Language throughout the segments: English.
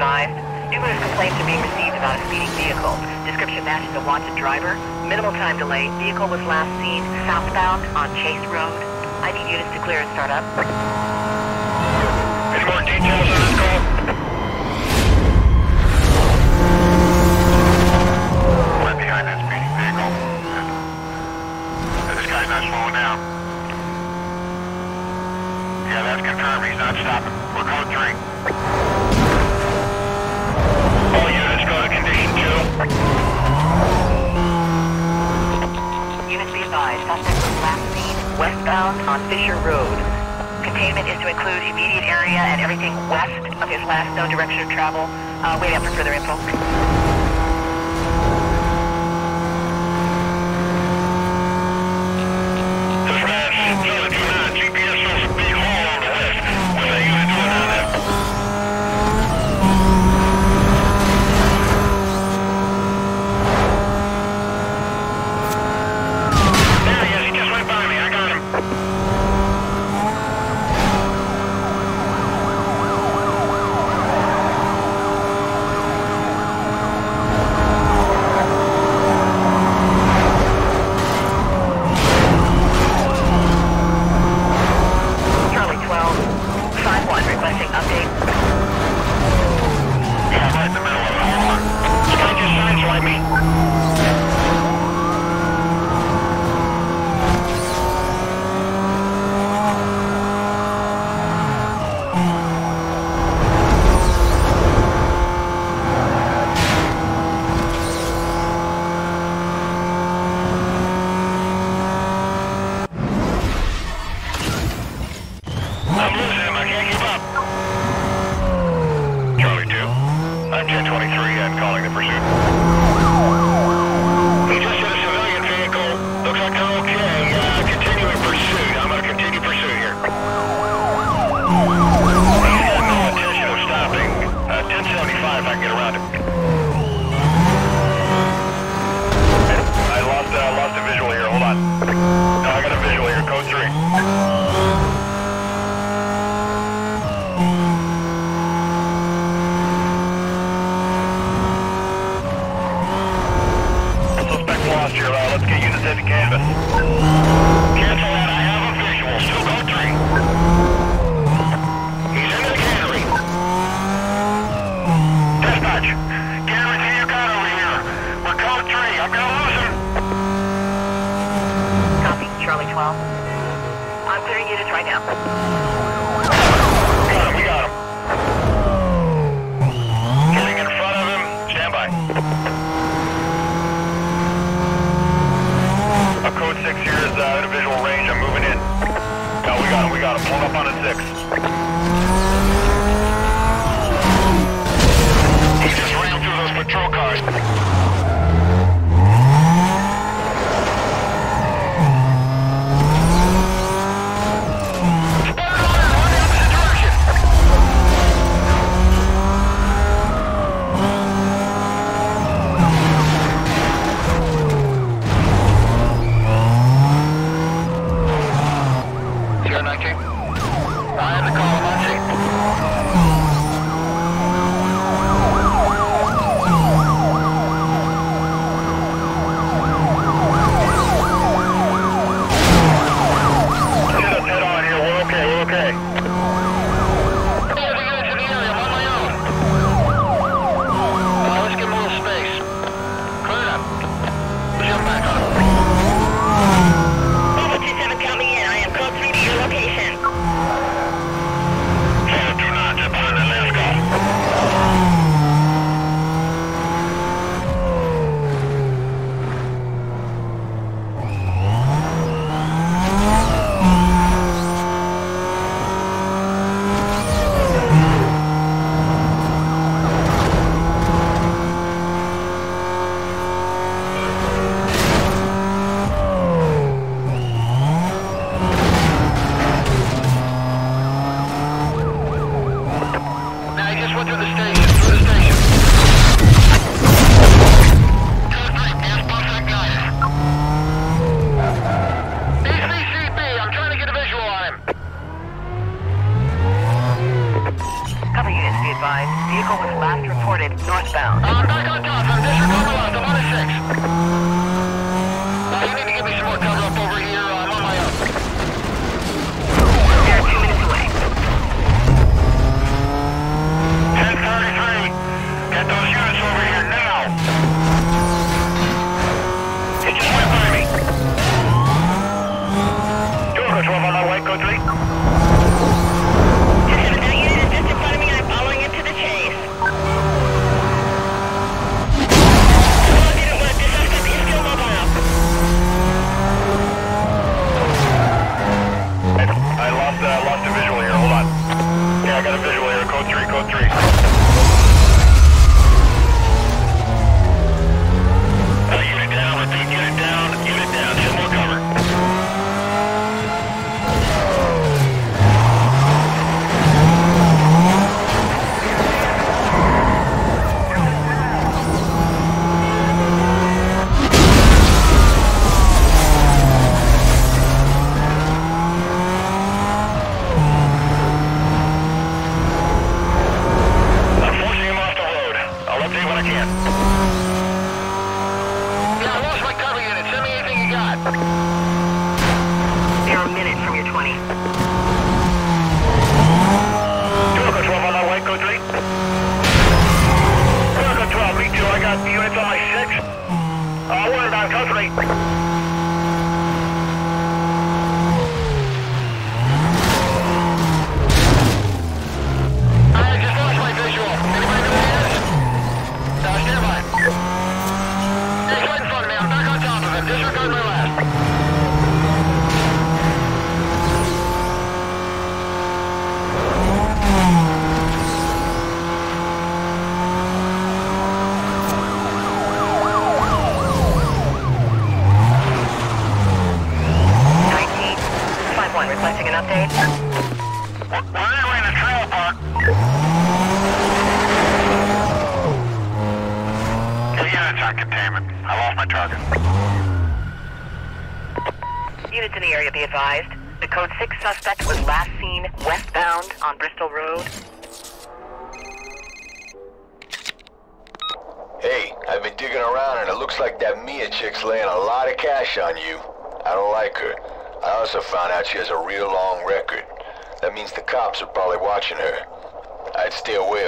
survived. Numerous complaints are being received about a speeding vehicle. Description matches the wanted driver. Minimal time delay. Vehicle was last seen southbound on Chase Road. I need units to clear and start up. Any more details on this call? We're behind that speeding vehicle. This guy's not slowing down. Yeah, that's confirmed. He's not stopping. We're code 3. Units be advised, suspect was last seen westbound on Fisher Road. Containment is to include immediate area and everything west of his last known direction of travel. Uh, for further info.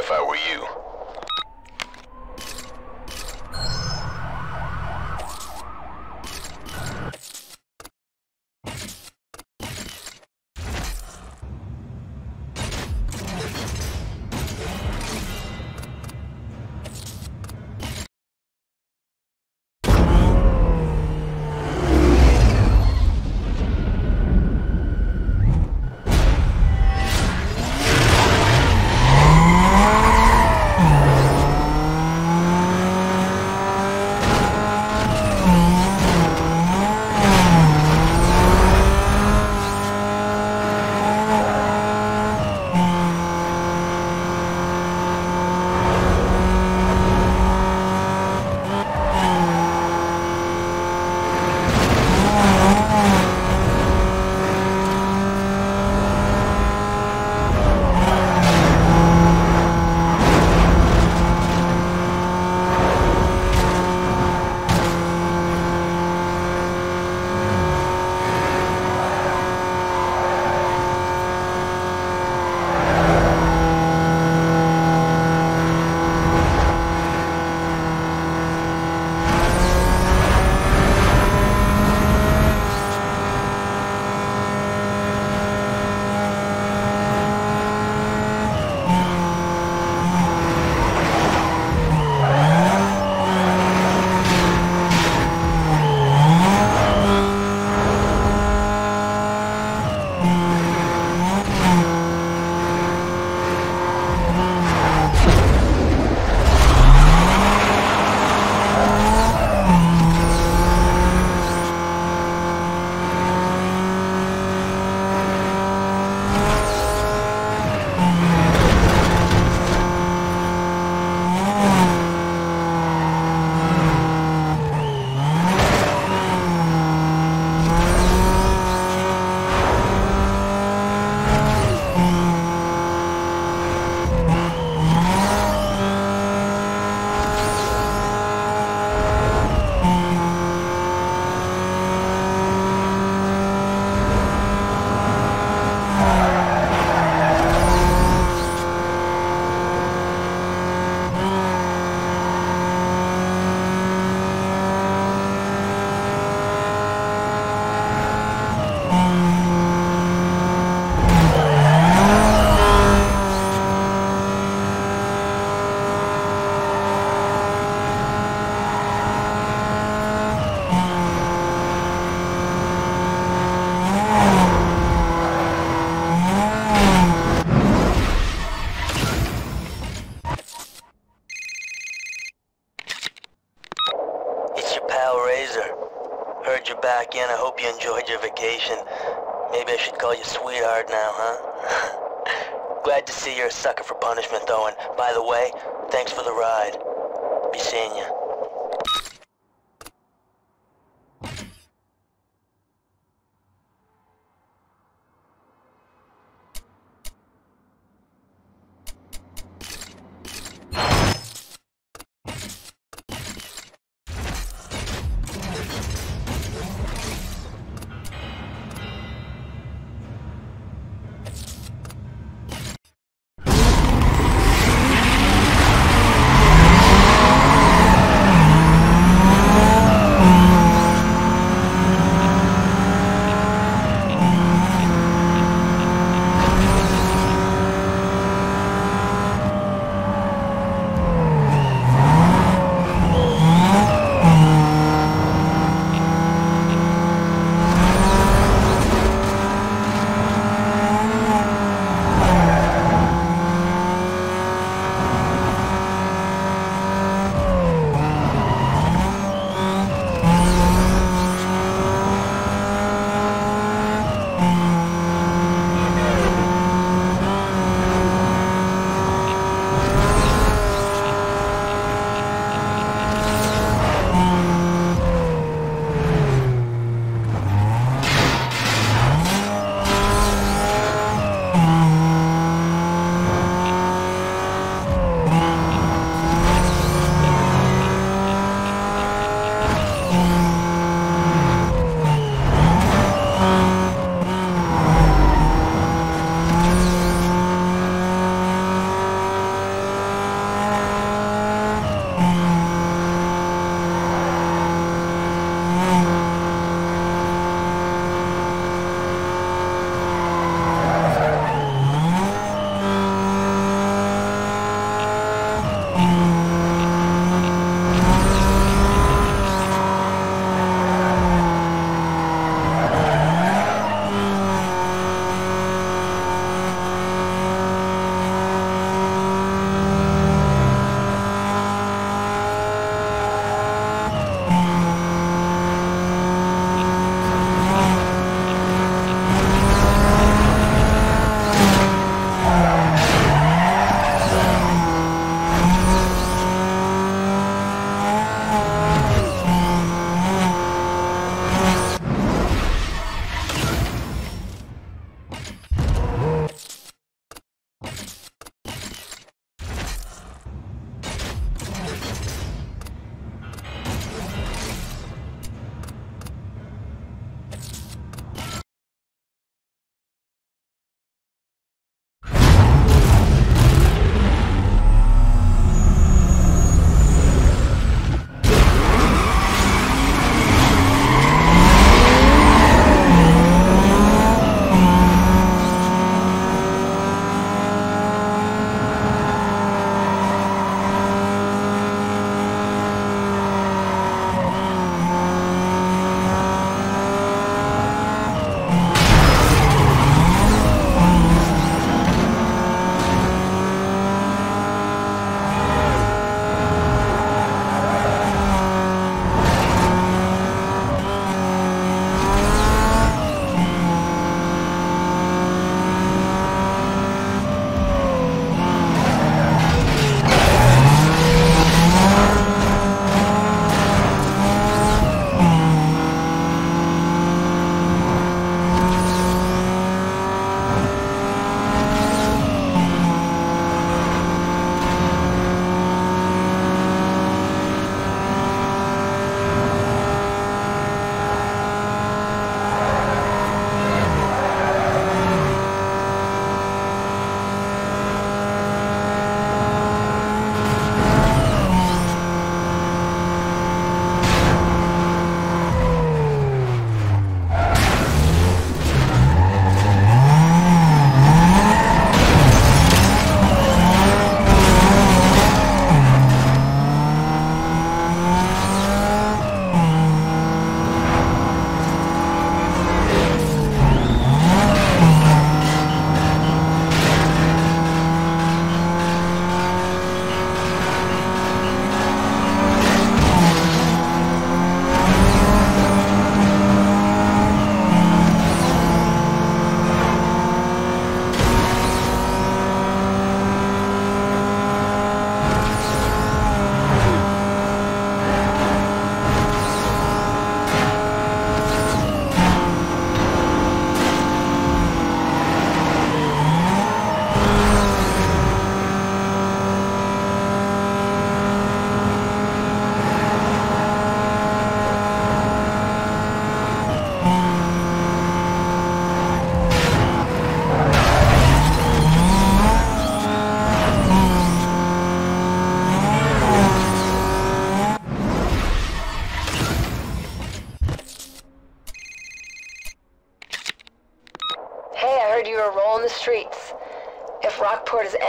If I were you. Ride. Be seeing you.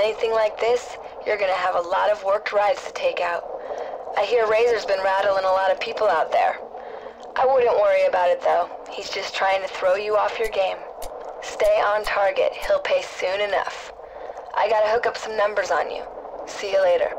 Anything like this, you're gonna have a lot of worked rides to take out. I hear Razor's been rattling a lot of people out there. I wouldn't worry about it though. He's just trying to throw you off your game. Stay on target. He'll pay soon enough. I gotta hook up some numbers on you. See you later.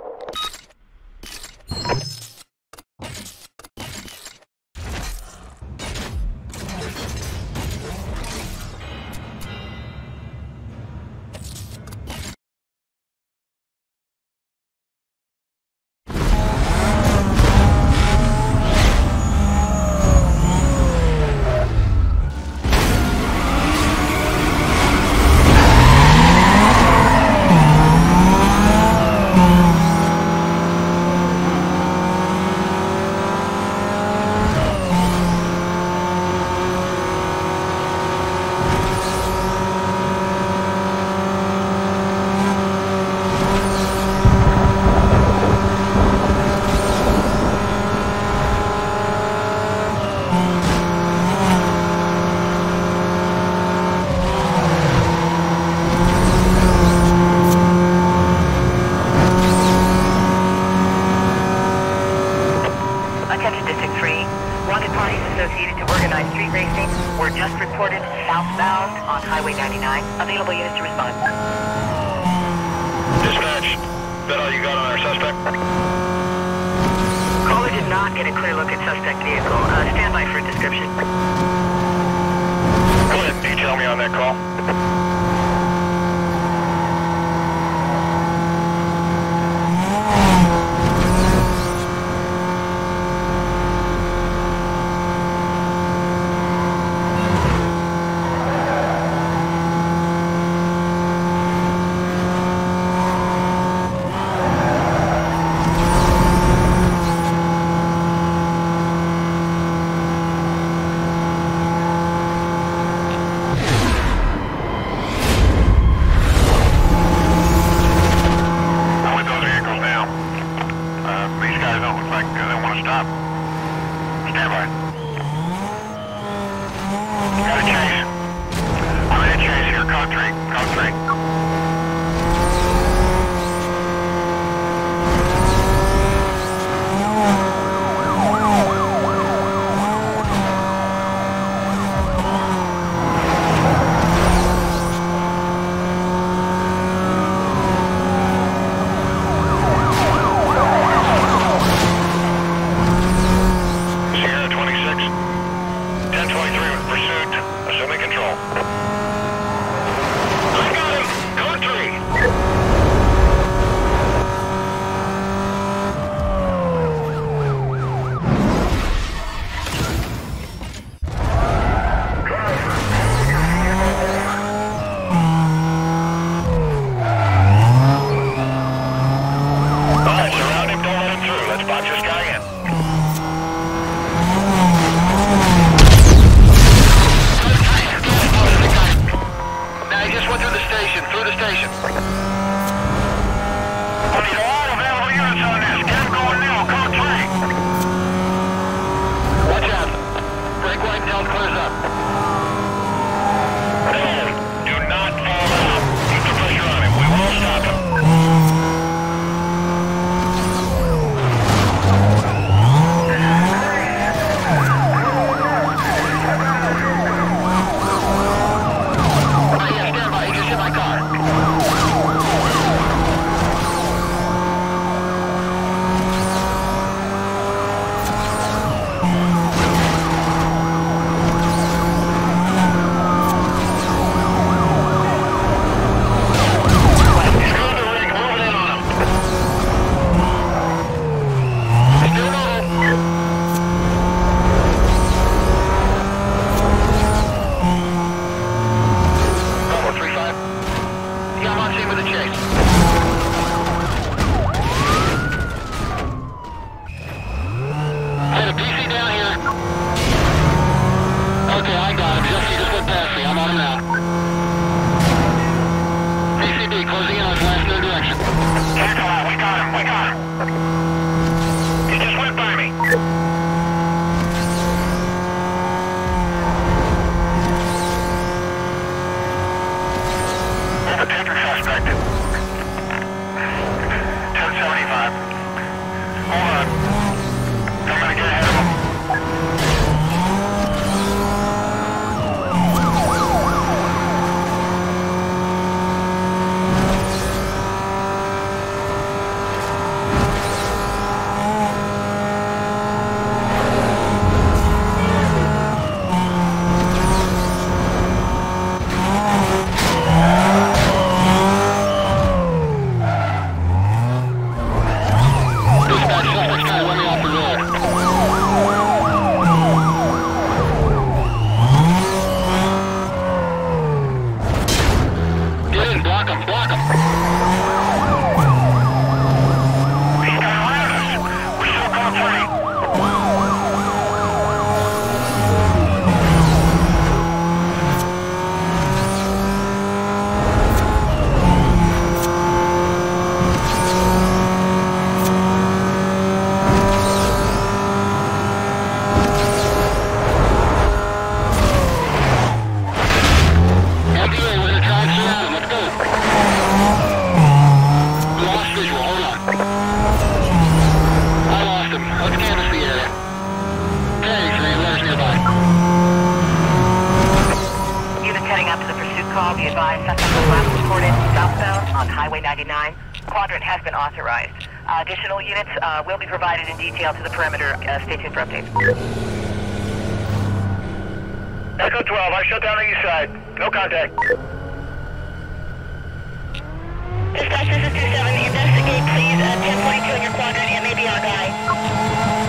Quadrant has been authorized. Uh, additional units uh, will be provided in detail to the perimeter. Uh, stay tuned for updates. Echo 12, I shut down the east side. No contact. Dispatch, this is 27. Investigate, please. Uh, 1042 in your quadrant. It may be our guy.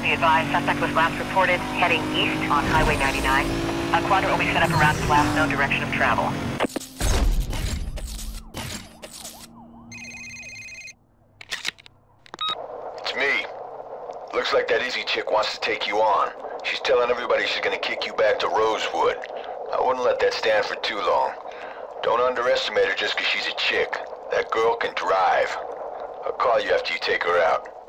The. Be advised, suspect was last reported heading east on Highway 99. A quadrant will be set up around his last known direction of travel. It's me. Looks like that Izzy chick wants to take you on. She's telling everybody she's gonna kick you back to Rosewood. I wouldn't let that stand for too long. Don't underestimate her just 'cause she's a chick. That girl can drive. I'll call you after you take her out.